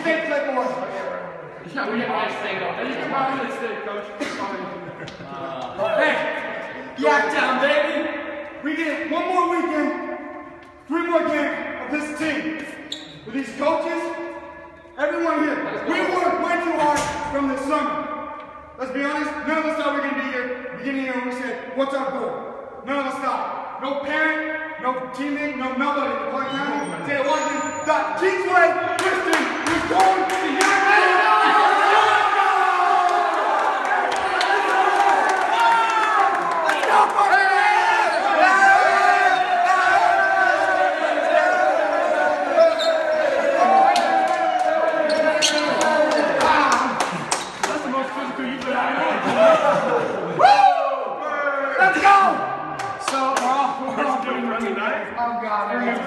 stay play more. we didn't to stay, though. They just to stay, coach. Hey, yak down, baby. We get one more weekend, three more games of this team. With these coaches, everyone here, we worked way too hard from the summer. Let's be honest, none of us thought we're going to be here. Beginning here, we said, what's our goal? None of us thought. No parent, no teammate, no nobody in the Clark County, State Washington, thought Let's go! So, we're all, we're all Doing run tonight. Oh, God.